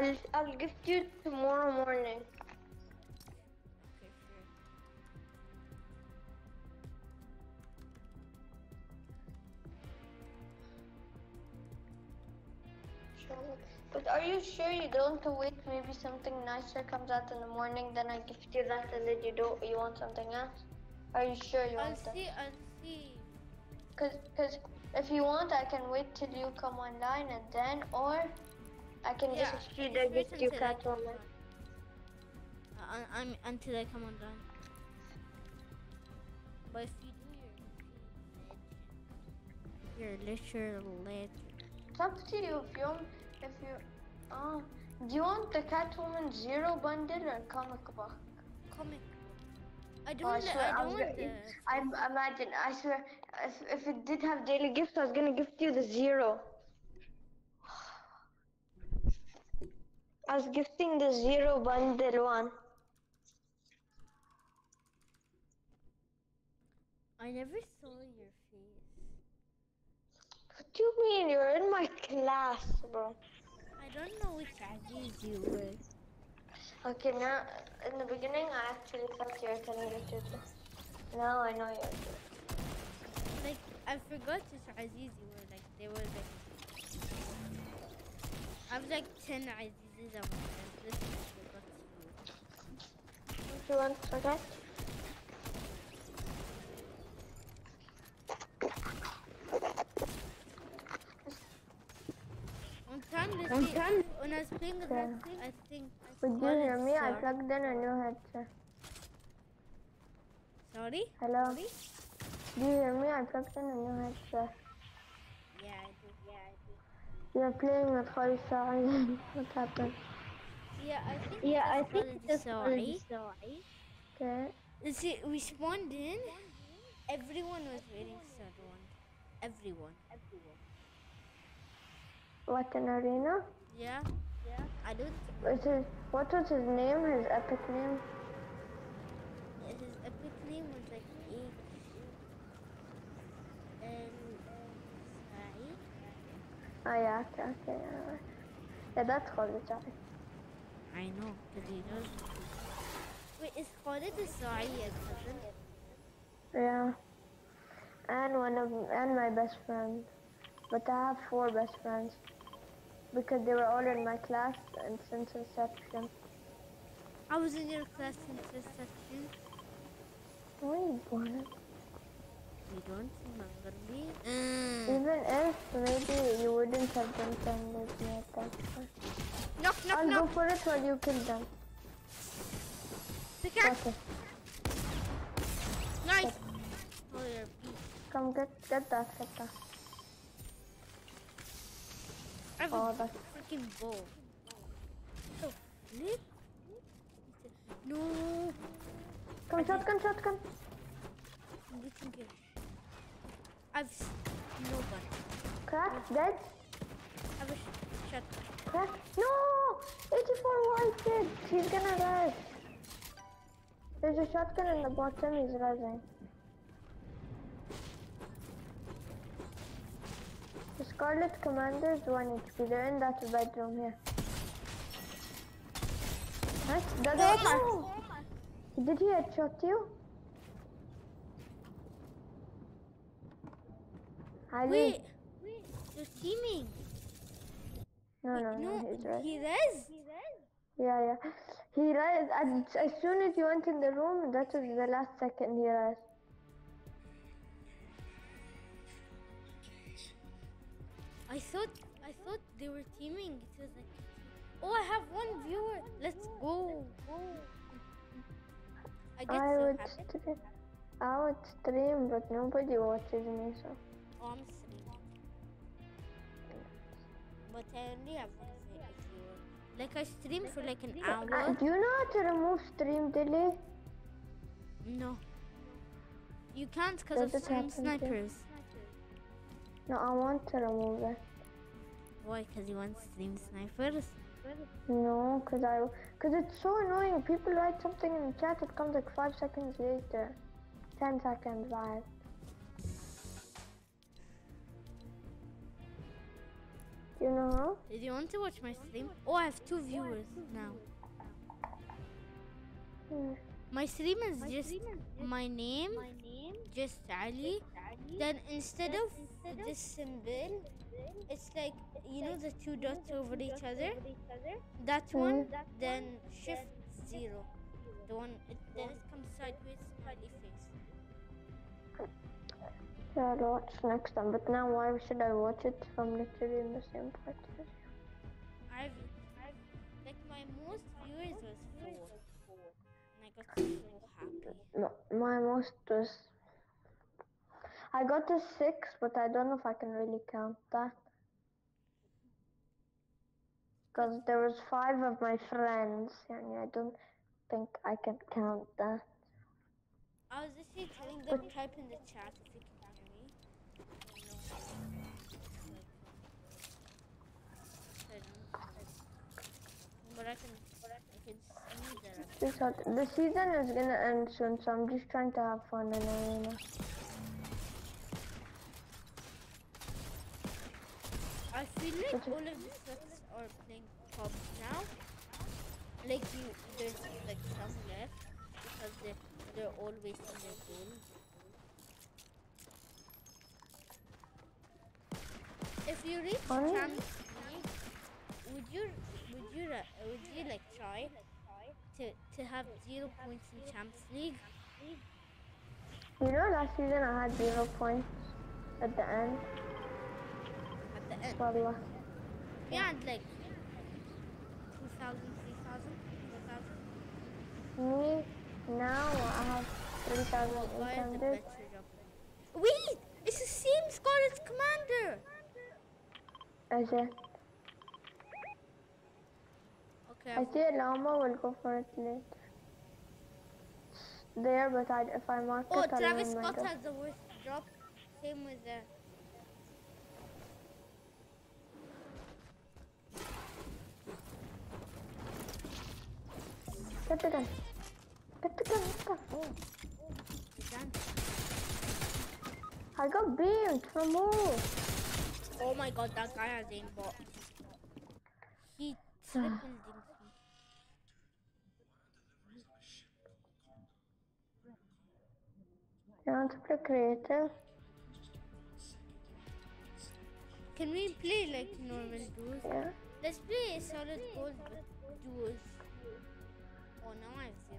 I'll I'll gift you tomorrow morning. Okay, sure. Sure. But are you sure you don't wait? Maybe something nicer comes out in the morning. Then I gift you that, and then you don't. You want something else? Are you sure you I'll want that? see. I'll see. Cause, cause if you want, I can wait till you come online, and then, or I can Yeah, just feed just or wait gift you until I come Catwoman. on. Uh, I'm until I come online. But if you do your you're literal legend. It's up to you if you if you. Uh, do you want the Catwoman Zero bundle or comic book? Comic. I Oh, don't. I swear, I I don't was want the. I imagine. I swear, if, if it did have daily gifts, I was gonna gift you the zero. I was gifting the zero bundle one. I never saw your face. What do you mean? You're in my class, bro. I don't know which Aziz you were. Okay, now in the beginning, I actually thought you were telling the truth. Now I know you're truth. Like I forgot which Aziz you were. Like there was like. I have like ten Azizes on my friends list. and I forgot you. Want to forget? I'm trying to I'm When I was playing with Yeah. that thing, I think. I Did you hear me? I plugged in a new headset. Sorry. Hello? Do you hear me? I plugged in a new headset. Yeah, I do. Yeah, I do. You're playing with Khalisa. what happened? Yeah, I think. Yeah, I it's think it's sorry. already Okay. You see, we spawned in. Everyone was waiting for one. Everyone. Everyone. What an arena? Yeah. Yeah. I don't. Is his, what was his name? His epic name? His epic name was like H. L. Sai. Oh yeah, okay, okay. Yeah, yeah that's Khalisa. I know, because he knows. Wait, is Khalid the a cousin? Yeah. And one of and my best friend. But I have four best friends. Because they were all in my class and since inception. I was in your class since this section. Why you born? You don't remember me? Mm. Even if maybe you wouldn't have done friends with me at that point. Knock, knock, I'll go knock. for it while you kill them. Pickaxe. Okay. Nice. Oh, you're a beast. Come get get that, get that. I have Oh a that's freaking bow. Oh, flip. No. come shotgun, shotgun. I'm getting killed. I've no gun. Crack, dead. I have a sh- shotgun. Crack. No! 84 white kid. He's gonna res. There's a shotgun in the bottom, he's rising. The Scarlet Commander's 1 HP. They're in that bedroom here. Nice. Oh. Did he headshot you? Ali? Wait. Wait. They're teaming. No, no, no, No, he's right. he res. Yeah, yeah. He res. As, as soon as you went in the room, that was the last second he res. I thought I thought they were teaming. It was like, oh, I have one viewer. Let's go. Go. I get I so would happy. stream. I would stream, but nobody watches me, so. But I only have one vi- viewer. Like I stream for like an Uh, hour. do you know how to remove stream delay? No. You can't because of some snipers. No, I want to remove it. Why? Because you want stream snipers? No, cause I, cause it's so annoying. People write something in the chat, it comes like five seconds later, ten seconds live. You know? Do you want to watch my stream? Oh, I have two viewers now. Hmm. My stream is just my name, just Ali. Then instead of this symbol, it's like you know the two dots over each other. That one, then shift zero. The one it, then it comes sideways, smiley face. Yeah, I'll watch next time. But now, why should I watch it if I'm literally in the same you? I've, I've like my most viewers was four, and I got so happy. M- My most was. I got to six, but I don't know if I can really count that. Because there was five of my friends, and I don't think I can count that. I was just telling them type in the chat if you can hear me. I know. But I can, but I can see that. I'm- This hot- The season is gonna end soon, so I'm just trying to have fun in arena. I feel like all of the sets are playing pubs now. Like you, there's like some left because they they're all wasting their gold. If you reach. Champions League, would you would you would you like try to to have zero points in Champions League? You know, last season I had zero points at the end. At the end, Wallah. we had like 2,000, 3,000, 4,000. Me, now I have Why is the 3,800. better? Wait! It's the same Scarlet Commander! I said, Okay, I see a llama, we'll go for it later. There, but I, if I mark Oh, it, I'll Travis. Scott has the worst drop. Same with the. Get the gun. Get the gun, get the gun. the gun. I got beamed from who? Oh my god, that guy has aimbot. He triple dinked me. You want to play creative? Can we play like normal duos? Yeah. Let's play solid gold duos. Oh, now I have